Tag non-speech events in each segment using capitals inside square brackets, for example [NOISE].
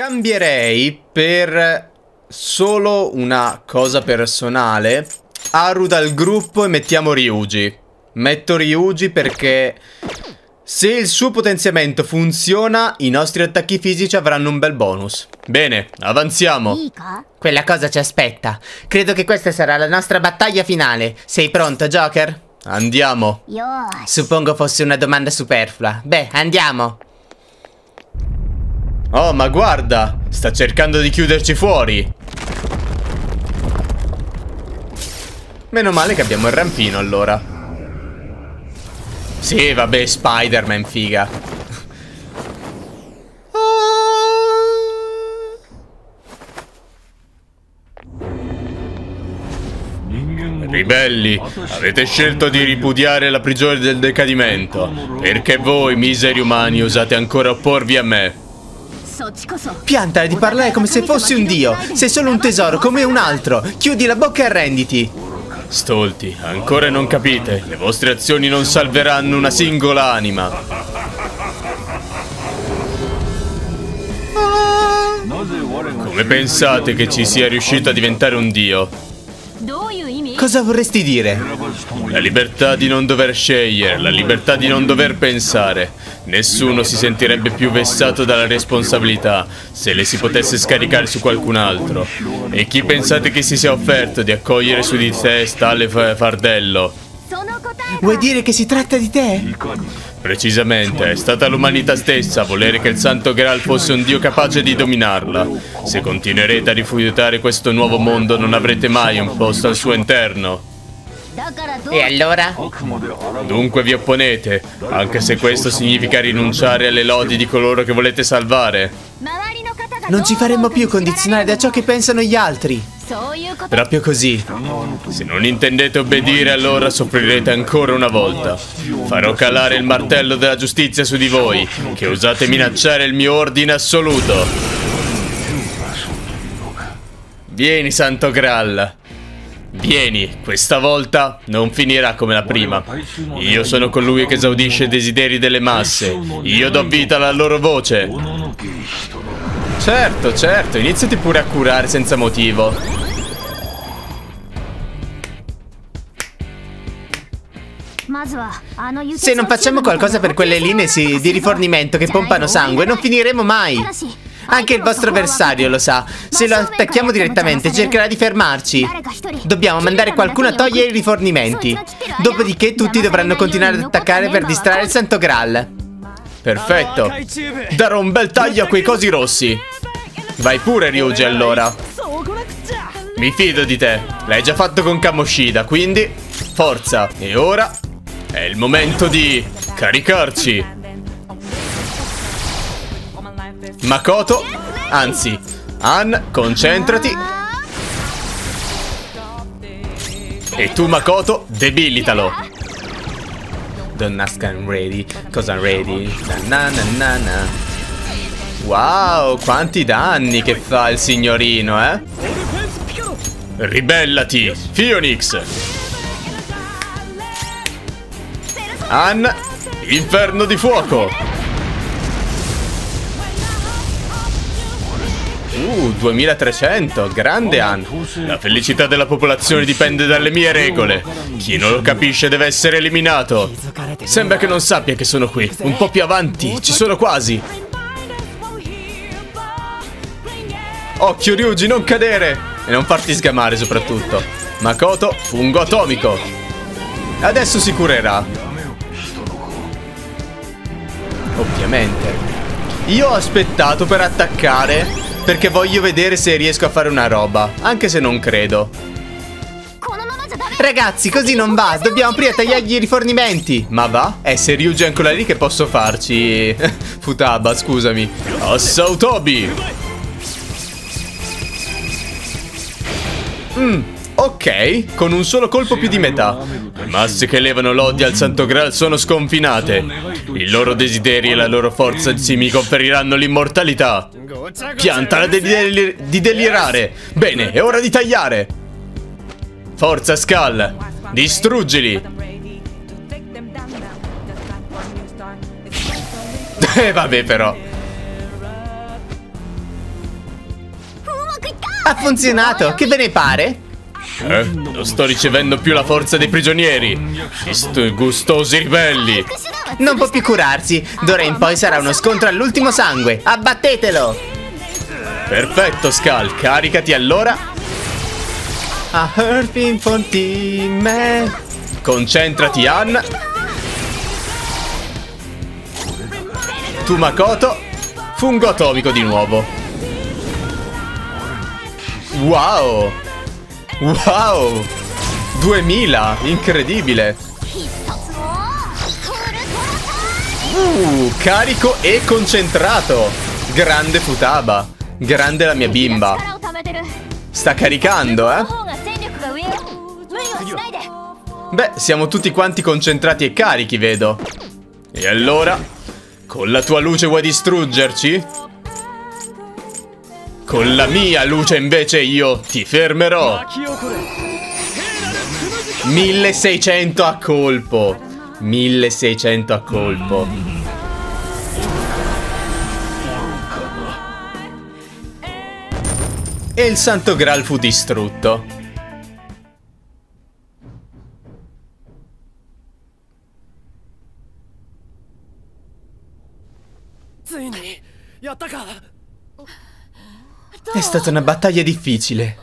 Cambierei per solo una cosa personale Aru dal gruppo e mettiamo Ryuji. Metto Ryuji perché se il suo potenziamento funziona, i nostri attacchi fisici avranno un bel bonus. Bene, avanziamo. Quella cosa ci aspetta. Credo che questa sarà la nostra battaglia finale. Sei pronto, Joker? Andiamo. Suppongo fosse una domanda superflua. Beh, andiamo. Oh, ma guarda! Sta cercando di chiuderci fuori. Meno male che abbiamo il rampino allora. Sì, vabbè, Spider-Man, figa. Ribelli, avete scelto di ripudiare la prigione del decadimento. Perché voi, miseri umani, osate ancora opporvi a me? Piantala di parlare come se fossi un dio. Sei solo un tesoro, come un altro. Chiudi la bocca e arrenditi. Stolti, ancora non capite. Le vostre azioni non salveranno una singola anima. Come pensate che ci sia riuscito a diventare un dio? Cosa vorresti dire? La libertà di non dover scegliere, la libertà di non dover pensare. Nessuno si sentirebbe più vessato dalla responsabilità se le si potesse scaricare su qualcun altro. E chi pensate che si sia offerto di accogliere su di sé tale fardello? Vuoi dire che si tratta di te? Precisamente, è stata l'umanità stessa a volere che il Santo Graal fosse un dio capace di dominarla. Se continuerete a rifiutare questo nuovo mondo non avrete mai un posto al suo interno. E allora? Dunque vi opponete, anche se questo significa rinunciare alle lodi di coloro che volete salvare. Non ci faremo più condizionare da ciò che pensano gli altri. Proprio così. Se non intendete obbedire, allora soffrirete ancora una volta. Farò calare il martello della giustizia su di voi, che osate minacciare il mio ordine assoluto. Vieni, Santo Graal. Vieni, questa volta non finirà come la prima. Io sono colui che esaudisce i desideri delle masse. Io do vita alla loro voce. Certo, certo, iniziati pure a curare senza motivo. Se non facciamo qualcosa per quelle linee di rifornimento che pompano sangue, non finiremo mai. Anche il vostro avversario lo sa. Se lo attacchiamo direttamente cercherà di fermarci. Dobbiamo mandare qualcuno a togliere i rifornimenti. Dopodiché tutti dovranno continuare ad attaccare per distrarre il Santo Graal. Perfetto. Darò un bel taglio a quei cosi rossi. Vai pure Ryuji allora. Mi fido di te. L'hai già fatto con Kamoshida, quindi forza. E ora è il momento di caricarci. Makoto, anzi, An, concentrati. E tu Makoto, debilitalo. Don't ask I'm ready, cause I'm ready. Na na na na. Wow, quanti danni che fa il signorino, eh? Ribellati, Phoenix. An, inferno di fuoco. Uh, 2300, grande Ann. La felicità della popolazione dipende dalle mie regole. Chi non lo capisce deve essere eliminato. Sembra che non sappia che sono qui. Un po' più avanti, ci sono quasi. Occhio Ryuji, non cadere! E non farti sgamare soprattutto. Makoto, fungo atomico. Adesso si curerà. Ovviamente. Io ho aspettato per attaccare perché voglio vedere se riesco a fare una roba Anche se non credo. Ragazzi, così non va. Dobbiamo prima tagliargli i rifornimenti. Ma va? Eh, se Ryuji è ancora lì che posso farci? [LAUGHS] Futaba, scusami. Assautobi Mmm Ok, con un solo colpo più di metà. Le masse che levano l'odio al Santo Graal sono sconfinate. I loro desideri e la loro forza sì mi conferiranno l'immortalità. Piantala di, delir di delirare. Bene, è ora di tagliare. Forza Skull, distruggili. [LAUGHS] Eh vabbè però. Ha funzionato, che ve ne pare? Eh? Non sto ricevendo più la forza dei prigionieri. Questi gustosi ribelli. Non può più curarsi. D'ora in poi sarà uno scontro all'ultimo sangue. Abbattetelo! Perfetto, Skull. Caricati allora. A Herping Fontime. Concentrati, Anna. Tu Makoto. Fungo atomico di nuovo. Wow! Wow! 2000! Incredibile! Uh, carico e concentrato! Grande Futaba! Grande la mia bimba! Sta caricando, eh? Beh, siamo tutti quanti concentrati e carichi, vedo. E allora? Con la tua luce vuoi distruggerci? Con la mia luce invece io ti fermerò. 1600 a colpo. 1600 a colpo. E il Santo Graal fu distrutto. È stata una battaglia difficile.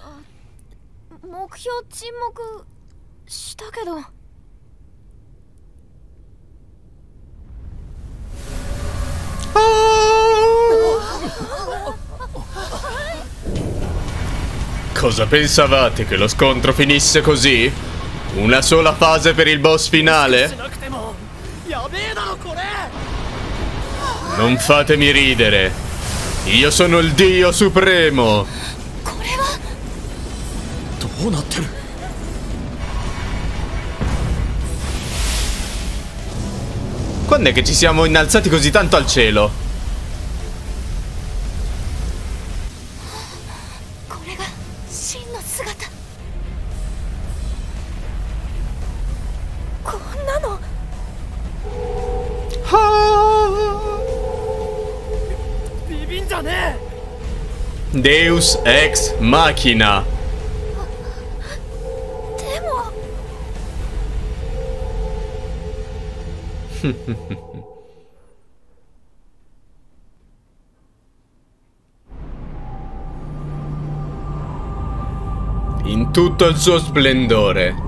Cosa pensavate che lo scontro finisse così? Una sola fase per il boss finale? Non fatemi ridere, io sono il Dio Supremo! Quando è che ci siamo innalzati così tanto al cielo? Deus ex machina. In tutto il suo splendore.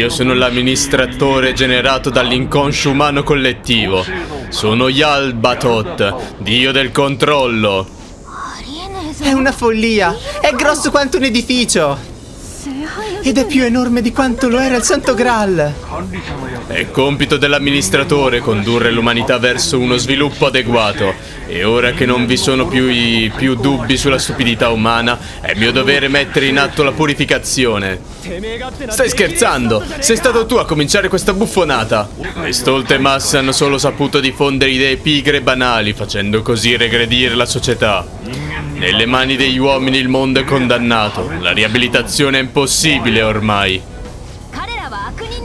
Io sono l'amministratore generato dall'inconscio umano collettivo. Sono Yal Batot, dio del controllo. È una follia! È grosso quanto un edificio! Ed è più enorme di quanto lo era il Santo Graal! È compito dell'amministratore condurre l'umanità verso uno sviluppo adeguato e ora che non vi sono più, i, più dubbi sulla stupidità umana, è mio dovere mettere in atto la purificazione. Stai scherzando? Sei stato tu a cominciare questa buffonata. Le stolte masse hanno solo saputo diffondere idee pigre e banali, facendo così regredire la società. Nelle mani degli uomini il mondo è condannato. La riabilitazione è impossibile ormai.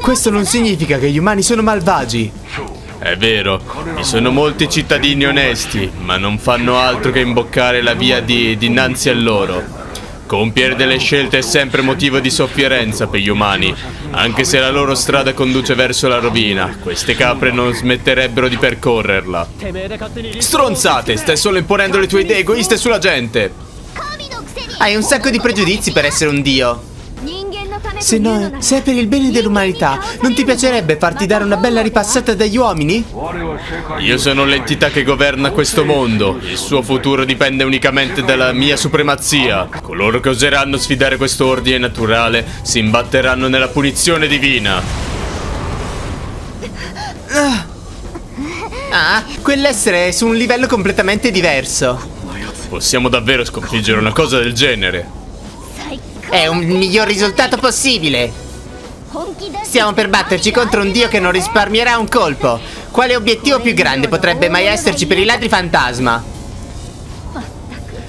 Questo non significa che gli umani sono malvagi. È vero, vi sono molti cittadini onesti, ma non fanno altro che imboccare la via di, dinanzi a loro. Compiere delle scelte è sempre motivo di sofferenza per gli umani, anche se la loro strada conduce verso la rovina. Queste capre non smetterebbero di percorrerla. Stronzate, stai solo imponendo le tue idee egoiste sulla gente. Hai un sacco di pregiudizi per essere un dio. Se, no, se è per il bene dell'umanità, non ti piacerebbe farti dare una bella ripassata dagli uomini? Io sono l'entità che governa questo mondo. Il suo futuro dipende unicamente dalla mia supremazia. Coloro che oseranno sfidare questo ordine naturale si imbatteranno nella punizione divina. Ah, quell'essere è su un livello completamente diverso. Possiamo davvero sconfiggere una cosa del genere. È un miglior risultato possibile! Stiamo per batterci contro un dio che non risparmierà un colpo. Quale obiettivo più grande potrebbe mai esserci per i ladri fantasma?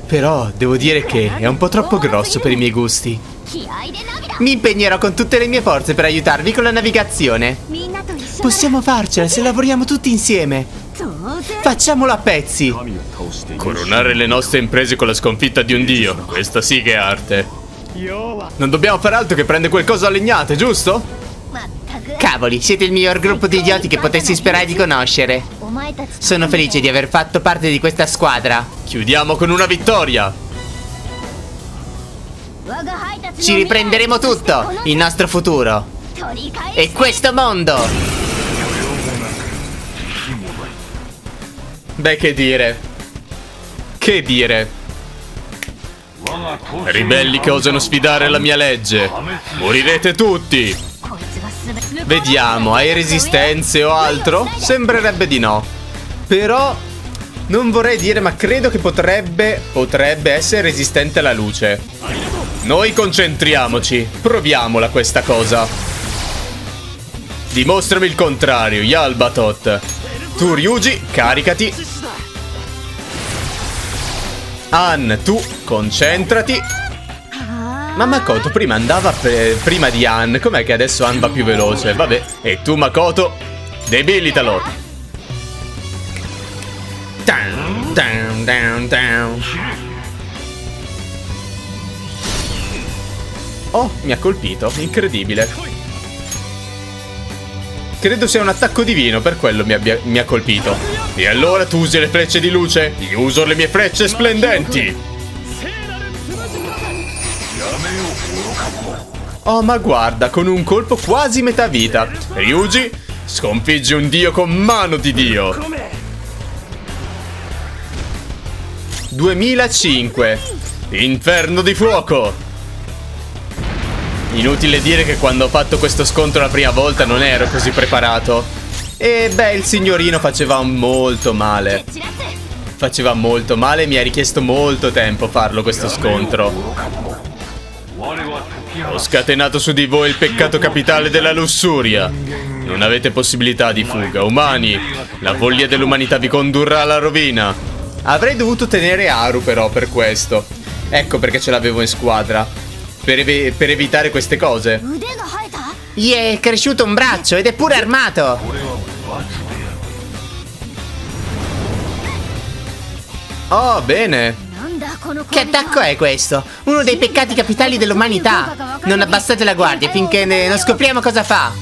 Però devo dire che è un po' troppo grosso per i miei gusti. Mi impegnerò con tutte le mie forze per aiutarvi con la navigazione. Possiamo farcela se lavoriamo tutti insieme. Facciamolo a pezzi. Coronare le nostre imprese con la sconfitta di un dio, questa sì che è arte. Non dobbiamo fare altro che prendere qualcosa a legnate, giusto? Cavoli, siete il miglior gruppo di idioti che potessi sperare di conoscere. Sono felice di aver fatto parte di questa squadra. Chiudiamo con una vittoria. Ci riprenderemo tutto, il nostro futuro. E questo mondo. Beh, che dire. Che dire. Ribelli che osano sfidare la mia legge. Morirete tutti. Vediamo, hai resistenze o altro? Sembrerebbe di no. Però non vorrei dire, ma credo che potrebbe potrebbe essere resistente alla luce. Noi concentriamoci. Proviamola questa cosa. Dimostrami il contrario, Yalbatot. Tu Ryuji, caricati. An, tu concentrati. Ma Makoto prima andava prima di An. Com'è che adesso An va più veloce? Vabbè. E tu Makoto, debilitalo. Down, down, down, down. Oh, mi ha colpito. Incredibile. Credo sia un attacco divino, per quello mi, abbia, mi ha colpito. E allora tu usi le frecce di luce? Io uso le mie frecce splendenti! Oh, ma guarda, con un colpo quasi metà vita. Ryuji, sconfiggi un dio con mano di dio. 2005. Inferno di fuoco. Inutile dire che quando ho fatto questo scontro la prima volta non ero così preparato. E beh, il signorino faceva molto male. Faceva molto male e mi ha richiesto molto tempo farlo questo scontro. Ho scatenato su di voi il peccato capitale della lussuria. Non avete possibilità di fuga, umani. La voglia dell'umanità vi condurrà alla rovina. Avrei dovuto tenere Aru però per questo. Ecco perché ce l'avevo in squadra per, ev per evitare queste cose. Gli è cresciuto un braccio ed è pure armato. Oh, bene. Che attacco è questo? Uno dei peccati capitali dell'umanità. Non abbassate la guardia finché non scopriamo cosa fa.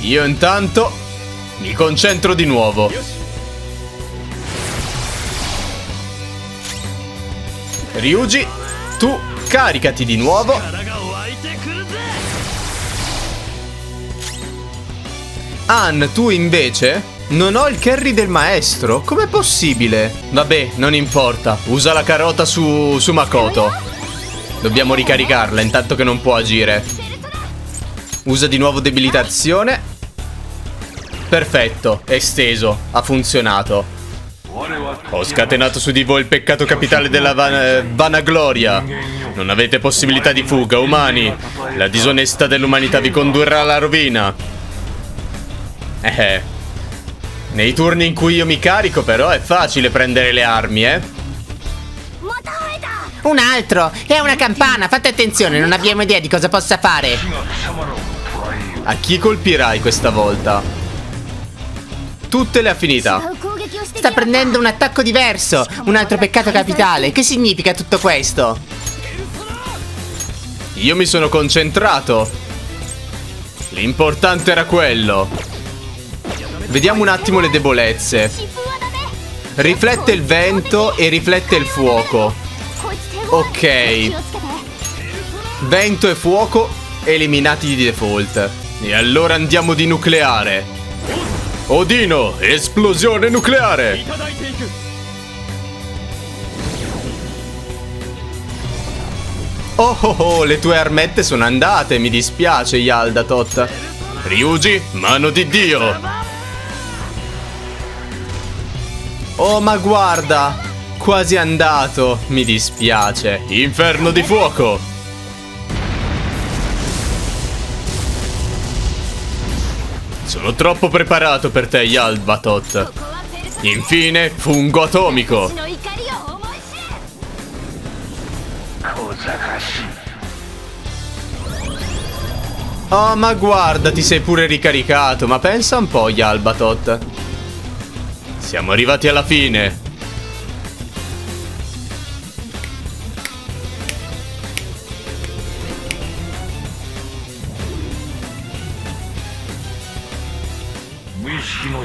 Io intanto mi concentro di nuovo. Ryuji, tu caricati di nuovo. An, tu invece? Non ho il carry del maestro? Com'è possibile? Vabbè, non importa. Usa la carota su, su Makoto. Dobbiamo ricaricarla intanto che non può agire. Usa di nuovo debilitazione. Perfetto, esteso. Ha funzionato. Ho scatenato su di voi il peccato capitale della van vanagloria. Non avete possibilità di fuga, umani. La disonestà dell'umanità vi condurrà alla rovina. Eh. Nei turni in cui io mi carico, però, è facile prendere le armi, eh. Un altro! È una campana! Fate attenzione, non abbiamo idea di cosa possa fare. A chi colpirai questa volta? Tutte le affinità. Sta prendendo un attacco diverso. Un altro peccato capitale. Che significa tutto questo? Io mi sono concentrato. L'importante era quello. Vediamo un attimo le debolezze. Riflette il vento e riflette il fuoco. Ok. Vento e fuoco eliminati di default. E allora andiamo di nucleare. Odino, esplosione nucleare! Oh oh oh, le tue armette sono andate, mi dispiace Yaldatot. Ryuji, mano di Dio! Oh ma guarda, quasi andato, mi dispiace. Inferno di fuoco! Sono troppo preparato per te, Yalbatot. Infine, fungo atomico. Oh, ma guarda, ti sei pure ricaricato. Ma pensa un po', Yalbatot. Siamo arrivati alla fine.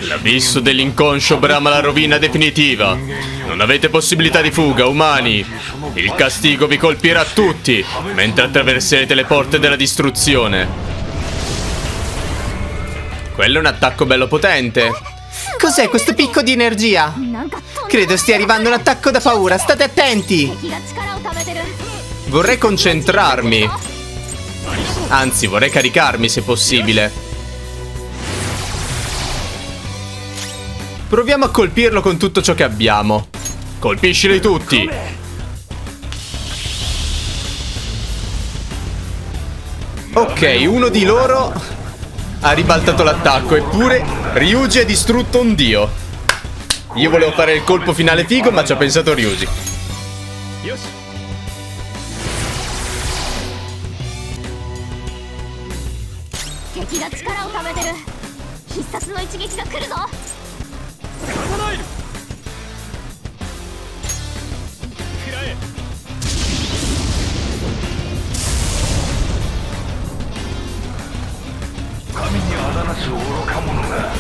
L'abisso dell'inconscio brama la rovina definitiva. Non avete possibilità di fuga, umani. Il castigo vi colpirà tutti, mentre attraverserete le porte della distruzione. Quello è un attacco bello potente. Cos'è questo picco di energia? Credo stia arrivando un attacco da paura, state attenti! Vorrei concentrarmi. Anzi, vorrei caricarmi se possibile. Proviamo a colpirlo con tutto ciò che abbiamo. Colpiscili tutti! Ok, uno di loro ha ribaltato l'attacco, eppure Ryuji ha distrutto un dio. Io volevo fare il colpo finale figo, ma ci ha pensato Ryuji. 敵が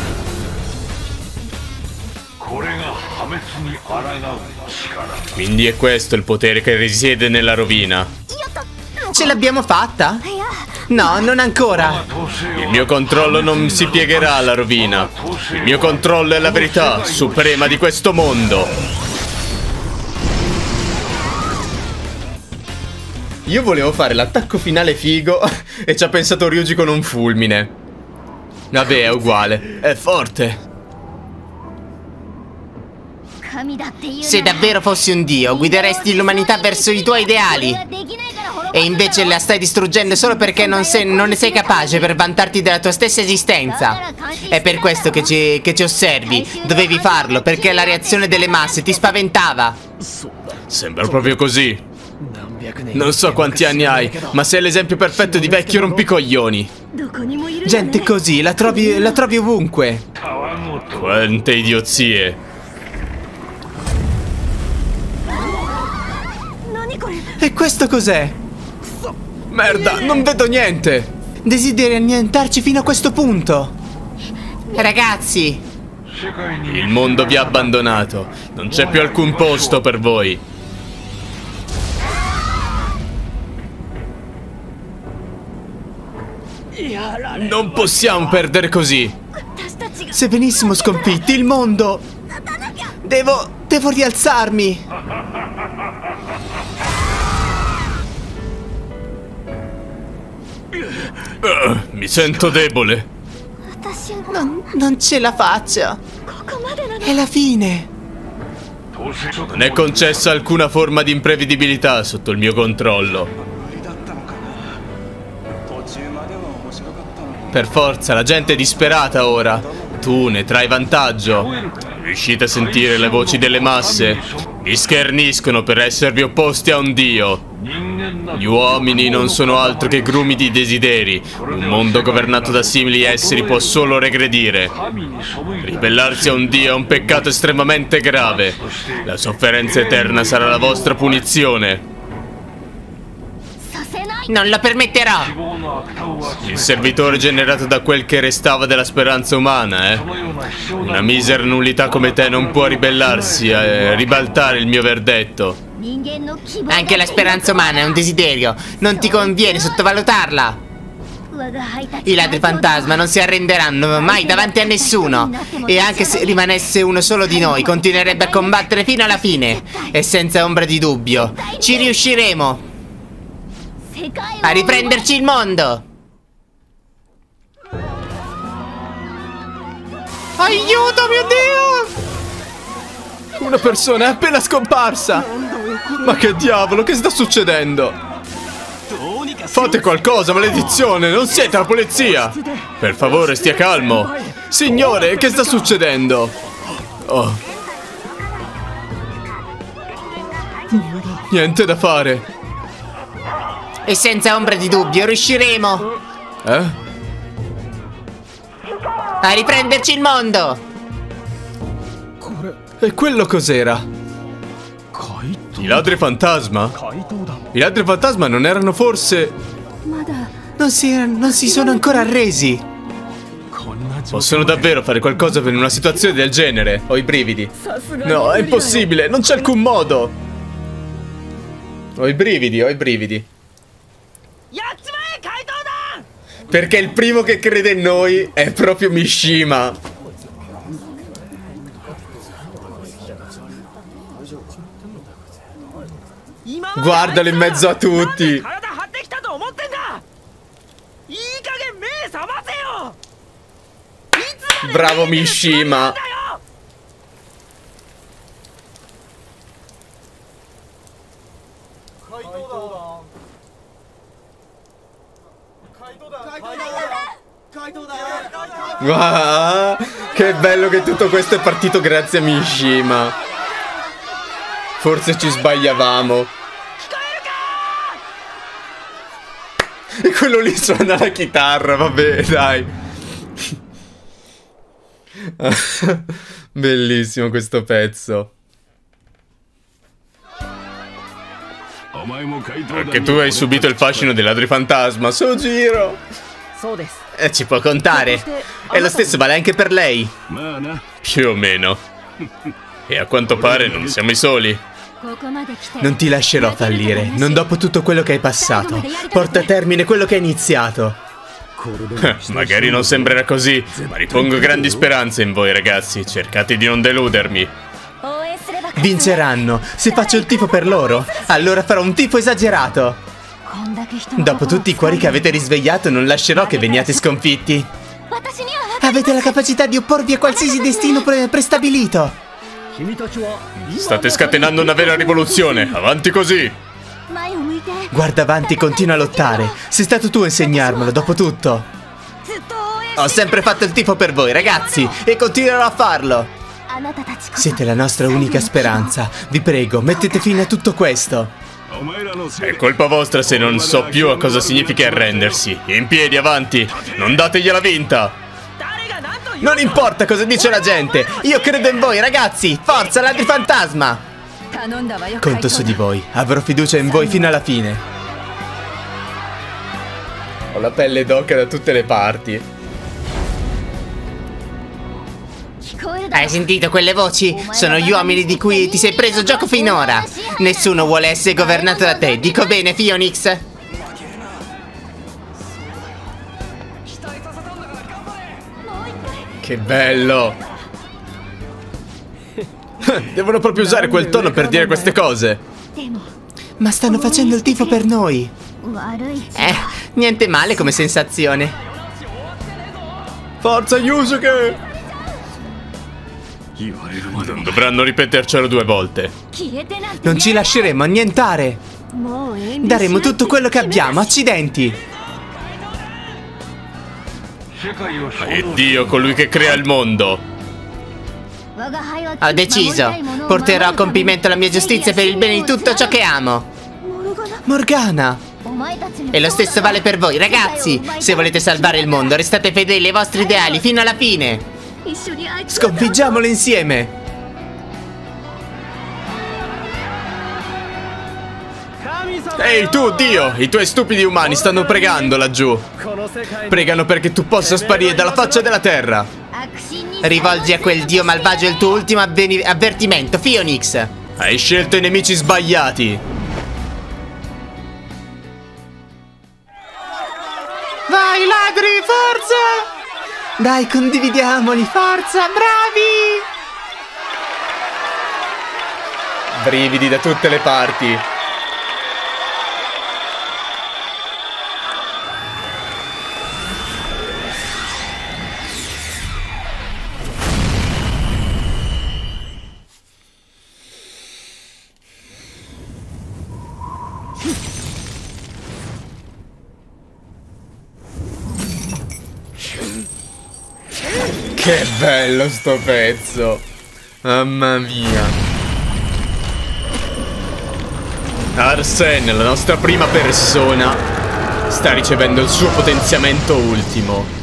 力を貯めてる必殺の一撃が来るぞ Quindi è questo il potere che risiede nella rovina. Ce l'abbiamo fatta? No, non ancora. Il mio controllo non si piegherà alla rovina. Il mio controllo è la verità suprema di questo mondo. Io volevo fare l'attacco finale figo [LAUGHS] e ci ha pensato Ryuji con un fulmine. Vabbè, è uguale. È forte. Se davvero fossi un dio, guideresti l'umanità verso i tuoi ideali. E invece la stai distruggendo solo perché non, sei, non ne sei capace per vantarti della tua stessa esistenza. È per questo che ci, che ci osservi. Dovevi farlo, perché la reazione delle masse ti spaventava. Sembra proprio così. Non so quanti anni hai, ma sei l'esempio perfetto di vecchio rompicoglioni. Gente così, la trovi, la trovi ovunque. Quante idiozie. E questo cos'è? Merda, non vedo niente! Desideri annientarci fino a questo punto? Ragazzi! Il mondo vi ha abbandonato. Non c'è più alcun posto per voi. Non possiamo perdere così. Se venissimo sconfitti, il mondo... Devo... devo rialzarmi. Uh, mi sento debole. Non, non ce la faccio. È la fine. Non è concessa alcuna forma di imprevedibilità sotto il mio controllo. Per forza, la gente è disperata ora. Tu ne trai vantaggio. Riuscite a sentire le voci delle masse? Vi scherniscono per esservi opposti a un dio. Gli uomini non sono altro che grumi di desideri. Un mondo governato da simili esseri può solo regredire. Ribellarsi a un dio è un peccato estremamente grave. La sofferenza eterna sarà la vostra punizione. Non lo permetterò! Il servitore generato da quel che restava della speranza umana, eh? Una misera nullità come te non può ribellarsi e ribaltare il mio verdetto. Anche la speranza umana è un desiderio. Non ti conviene sottovalutarla. I ladri fantasma non si arrenderanno mai davanti a nessuno. E anche se rimanesse uno solo di noi, continuerebbe a combattere fino alla fine. E senza ombra di dubbio, ci riusciremo a riprenderci il mondo. Aiuto, mio Dio! Una persona è appena scomparsa! Ma che diavolo, che sta succedendo? Fate qualcosa, maledizione! Non siete la polizia! Per favore, stia calmo! Signore, che sta succedendo? Oh. Niente da fare. E senza ombra di dubbio riusciremo! Eh? A riprenderci il mondo! E quello cos'era? I ladri fantasma? I ladri fantasma non erano forse... Non si, non si sono ancora arresi! Possono davvero fare qualcosa per una situazione del genere? Ho i brividi. No, è impossibile, non c'è alcun modo. Ho i brividi, ho i brividi. Perché il primo che crede in noi è proprio Mishima. Guardalo in mezzo a tutti. Bravo Mishima. Ah, che bello che tutto questo è partito grazie a Mishima. Forse ci sbagliavamo. E quello lì suona la chitarra, vabbè, dai. Bellissimo questo pezzo. Perché tu hai subito il fascino dei ladri fantasma, Sojiro. Eh, ci può contare. E lo stesso vale anche per lei. Più o meno. E a quanto pare non siamo i soli. Non ti lascerò fallire, non dopo tutto quello che hai passato. Porta a termine quello che hai iniziato. [LAUGHS] Magari non sembrerà così, ma ripongo grandi speranze in voi ragazzi. Cercate di non deludermi. Vinceranno. Se faccio il tifo per loro, allora farò un tifo esagerato. Dopo tutti i cuori che avete risvegliato, non lascerò che veniate sconfitti. Avete la capacità di opporvi a qualsiasi destino pre prestabilito. State scatenando una vera rivoluzione. Avanti così. Guarda avanti, continua a lottare. Sei stato tu a insegnarmelo, dopo tutto. Ho sempre fatto il tifo per voi, ragazzi, e continuerò a farlo. Siete la nostra unica speranza. Vi prego, mettete fine a tutto questo. È colpa vostra se non so più a cosa significa arrendersi. In piedi, avanti. Non dategliela vinta. Non importa cosa dice la gente. Io credo in voi, ragazzi. Forza, ladri fantasma. Conto su di voi. Avrò fiducia in voi fino alla fine. Ho la pelle d'oca da tutte le parti. Hai sentito quelle voci? Sono gli uomini di cui ti sei preso gioco finora. Nessuno vuole essere governato da te. Dico bene, Phoenix? Che bello! Devono proprio usare quel tono per dire queste cose. Ma stanno facendo il tifo per noi. Eh, niente male come sensazione. Forza Yusuke! Non dovranno ripetercelo due volte. Non ci lasceremo annientare. Daremo tutto quello che abbiamo, accidenti. È Dio colui che crea il mondo. Ho deciso. Porterò a compimento la mia giustizia per il bene di tutto ciò che amo. Morgana. E lo stesso vale per voi, ragazzi. Se volete salvare il mondo, restate fedeli ai vostri ideali fino alla fine. Sconfiggiamolo insieme. Ehi tu, Dio! I tuoi stupidi umani stanno pregando laggiù. Pregano perché tu possa sparire dalla faccia della terra. Rivolgi a quel dio malvagio il tuo ultimo avvertimento, Phoenix. Hai scelto i nemici sbagliati. Vai, ladri, forza! Dai, condividiamoli, forza, bravi! Brividi da tutte le parti. Che bello sto pezzo. Mamma mia. Arsene, la nostra prima persona, Sta ricevendo il suo potenziamento ultimo.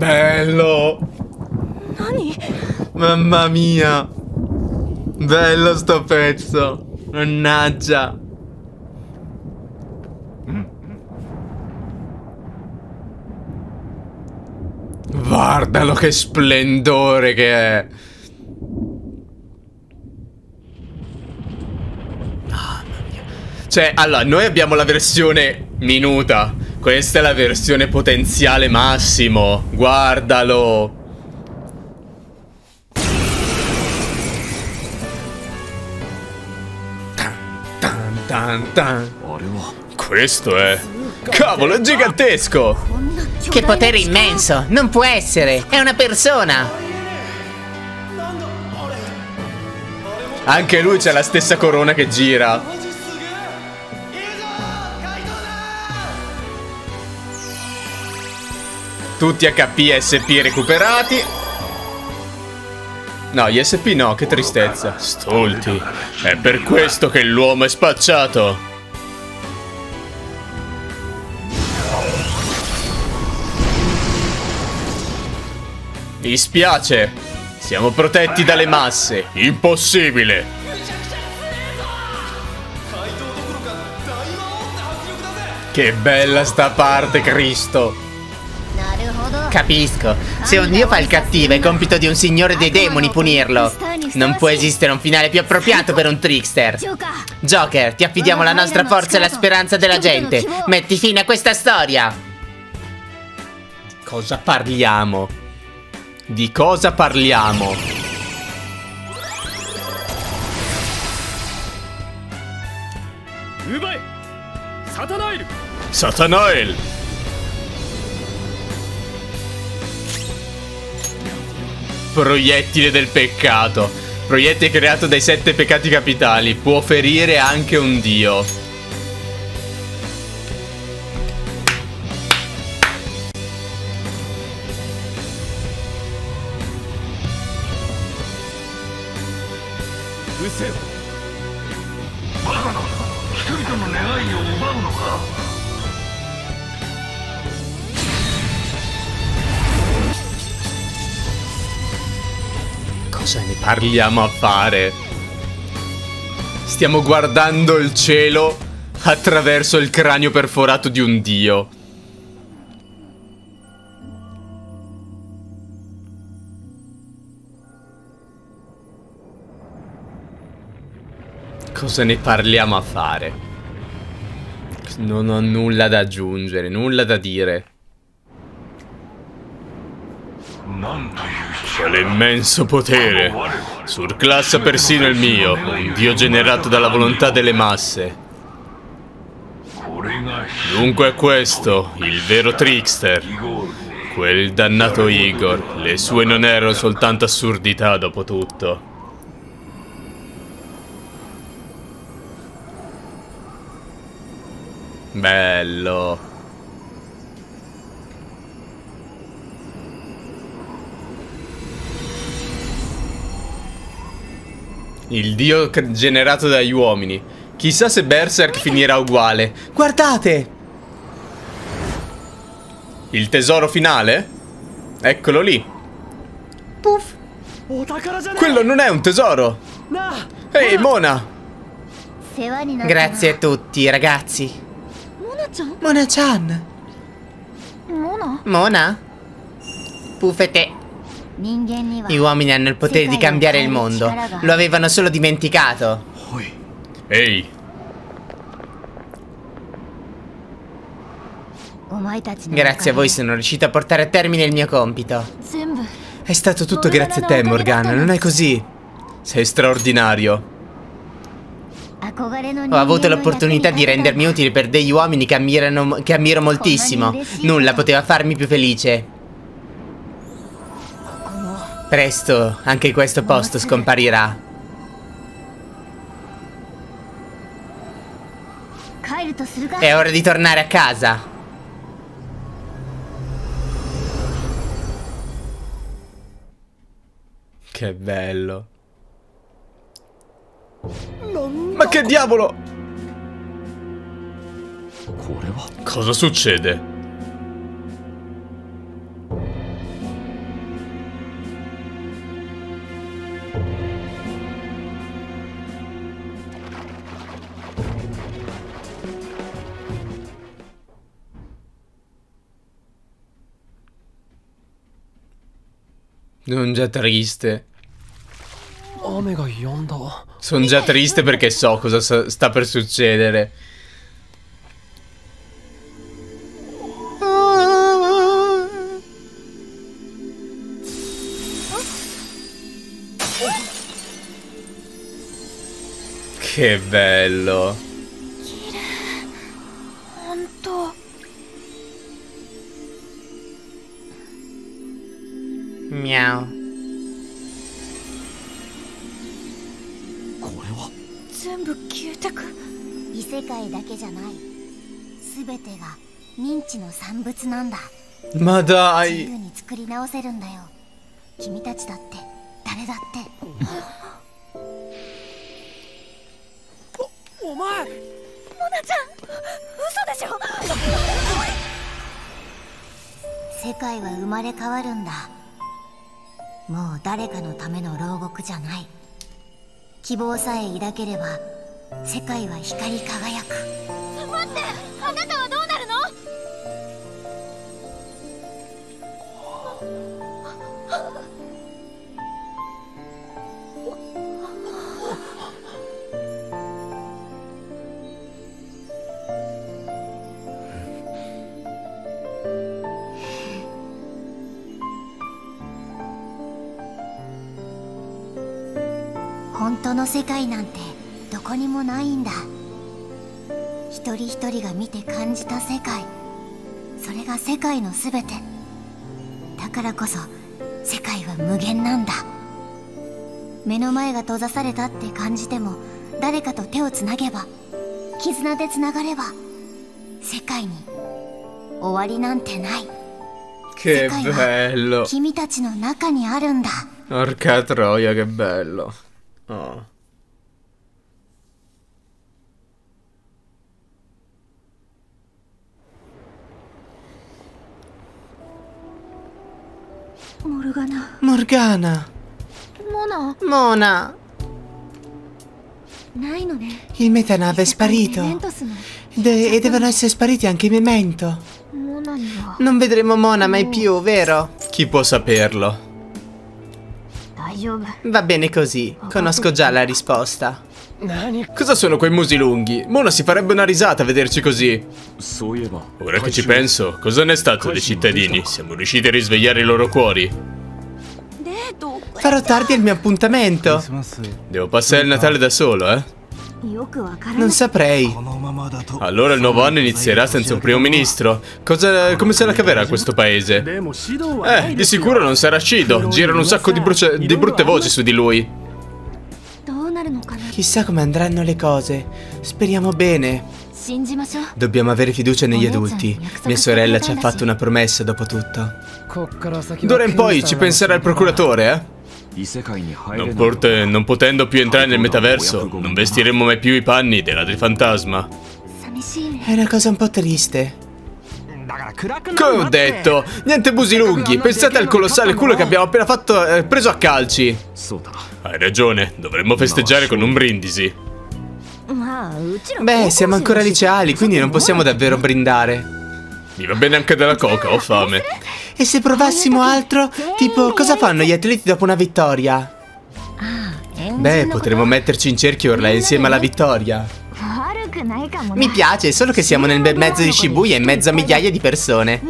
Bello! Mamma mia! Bello sto pezzo! Mannaggia! Guardalo che splendore che è! Cioè, allora, noi abbiamo la versione minuta. Questa è la versione potenziale massimo. Guardalo. Tan, tan. Questo è... Cavolo, è gigantesco! Che potere immenso! Non può essere! È una persona! Anche lui c'ha la stessa corona che gira. Tutti HP e SP recuperati. No, gli SP no, che tristezza. Stolti. È per questo che l'uomo è spacciato. Mi spiace. Siamo protetti dalle masse. Impossibile. Che bella sta parte, Cristo. Capisco. Se un dio fa il cattivo, è compito di un signore dei demoni punirlo. Non può esistere un finale più appropriato per un trickster. Joker, ti affidiamo la nostra forza e la speranza della gente. Metti fine a questa storia. Cosa parliamo? Di cosa parliamo? Satanael! Satanael! Proiettile del peccato. Proiettile creato dai sette peccati capitali. Può ferire anche un dio. Cosa ne parliamo a fare? Stiamo guardando il cielo attraverso il cranio perforato di un dio. Cosa ne parliamo a fare? Non ho nulla da aggiungere, nulla da dire. Quell'immenso potere. Surclassa persino il mio, un dio generato dalla volontà delle masse. Dunque è questo, il vero trickster. Quel dannato Igor. Le sue non erano soltanto assurdità, dopo tutto. Bello. Il dio generato dagli uomini. Chissà se Berserk finirà uguale. Guardate! Il tesoro finale? Eccolo lì. Puff. Quello non è un tesoro. Ehi, Mona. Grazie a tutti, ragazzi. Mona-chan. Mona? Mona? Puff e te. Gli uomini hanno il potere di cambiare il mondo. Lo avevano solo dimenticato. Ehi. Grazie a voi sono riuscito a portare a termine il mio compito. È stato tutto grazie a te, Morgana, non è così? Sei straordinario. Ho avuto l'opportunità di rendermi utile per degli uomini che, ammirano, che ammiro moltissimo. Nulla poteva farmi più felice. Presto, anche questo posto scomparirà. È ora di tornare a casa. Che bello. Ma che diavolo? Cosa succede? Non già triste. Sono già triste perché so cosa sta per succedere. Che bello. Miau. これは？全部消えてく異世界だけじゃない。全てが認知の産物なんだ。Ma 自 dai 由に作り直せるんだよ。君たちだって誰だって。おお前！モナちゃん嘘でしょ？[LAUGHS] 世界は生まれ変わるんだもう誰かのための牢獄じゃない。希望さえ抱ければ世界は光り輝く。待ってあなたはどうなるの世界なんてどこにもないんだ。一人一人が見て感じた世界。それが世界の全て。だからこそ世界は無限なんだ。目の前が閉ざされたって感じても誰かと手をつなげば絆でつながれば世界に終わりなんてない。世界は君たちの中にあるんだ。Porca troia che bello Ja. Morgana. Morgana. Mona. Mona. Il metanave è sparito. De e devono essere spariti anche i memento. Non vedremo Mona mai più, vero? Chi può saperlo? Va bene così, conosco già la risposta. Cosa sono quei musi lunghi? Mona si farebbe una risata a vederci così. Ora che ci penso, cosa ne è stato dei cittadini? Siamo riusciti a risvegliare i loro cuori? Farò tardi il mio appuntamento. Devo passare il Natale da solo, eh? Non saprei. Allora il nuovo anno inizierà senza un primo ministro. Cosa, come se la caverà questo paese? Eh, di sicuro non sarà Shido. Girano un sacco di, bruce, di brutte voci su di lui. Chissà come andranno le cose. Speriamo bene. Dobbiamo avere fiducia negli adulti. Mia sorella ci ha fatto una promessa dopo tutto. D'ora in poi ci penserà il procuratore, eh? Non, porte, non potendo più entrare nel metaverso, non vestiremo mai più i panni della Trifantasma. È una cosa un po' triste. Come ho detto, niente busi lunghi. Pensate al colossale culo che abbiamo appena fatto, eh, preso a calci. Hai ragione, dovremmo festeggiare con un brindisi. Beh, siamo ancora liceali, quindi non possiamo davvero brindare. Mi va bene anche della coca, ho fame. E se provassimo altro, tipo, cosa fanno gli atleti dopo una vittoria? Beh, potremmo metterci in cerchio Orla insieme alla vittoria. Mi piace, solo che siamo nel bel mezzo di Shibuya e in mezzo a migliaia di persone.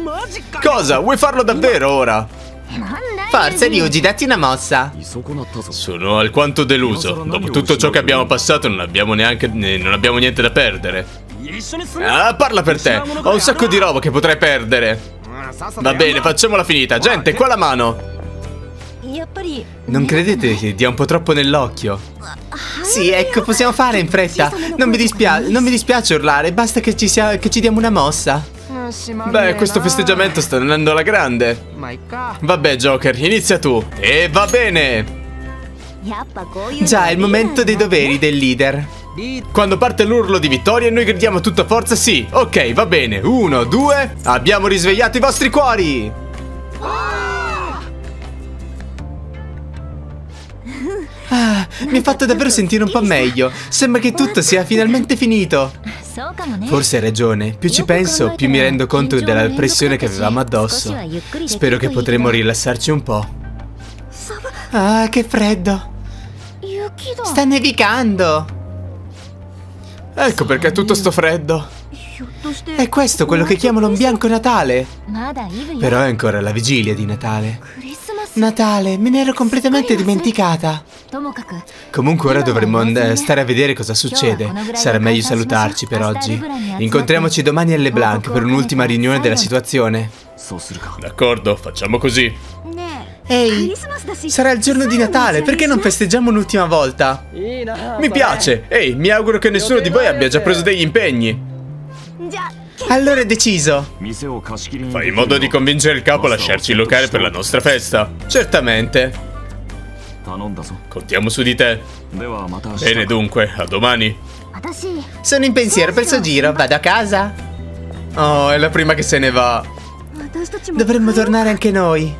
Cosa? Vuoi farlo davvero ora? Forza Ryuji, datti una mossa. Sono alquanto deluso. Dopo tutto ciò che abbiamo passato non abbiamo neanche... non abbiamo niente da perdere. Ah, parla per te. Ho un sacco di roba che potrei perdere. Va bene, facciamola finita. Gente, qua la mano. Non credete che dia un po' troppo nell'occhio? Sì, ecco, possiamo fare in fretta. Non mi, dispia non mi dispiace urlare, basta che ci, sia, che ci diamo una mossa. Beh, questo festeggiamento sta andando alla grande. Vabbè, Joker, inizia tu. E va bene. Già, è il momento dei doveri del leader. Quando parte l'urlo di vittoria noi gridiamo a tutta forza sì. Ok, va bene. Uno, due. Abbiamo risvegliato i vostri cuori. Ah, mi ha fatto davvero sentire un po' meglio. Sembra che tutto sia finalmente finito. Forse hai ragione. Più ci penso, più mi rendo conto della pressione che avevamo addosso. Spero che potremo rilassarci un po'. Ah, che freddo. Sta nevicando. Ecco perché tutto sto freddo. È questo quello che chiamano un bianco Natale. Però è ancora la vigilia di Natale. Natale, me ne ero completamente dimenticata. Comunque ora dovremmo stare a vedere cosa succede. Sarà meglio salutarci per oggi. Incontriamoci domani alle Blanc per un'ultima riunione della situazione. D'accordo, facciamo così. Ehi, sarà il giorno di Natale, perché non festeggiamo un'ultima volta? Mi piace! Ehi, mi auguro che nessuno di voi abbia già preso degli impegni. Allora è deciso. Fai in modo di convincere il capo a lasciarci il locale per la nostra festa. Certamente. Contiamo su di te. Bene dunque, a domani. Sono in pensiero per il suo giro, vado a casa. Oh, è la prima che se ne va. Dovremmo tornare anche noi.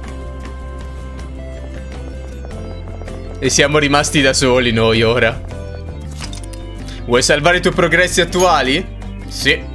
E siamo rimasti da soli noi ora. Vuoi salvare i tuoi progressi attuali? Sì.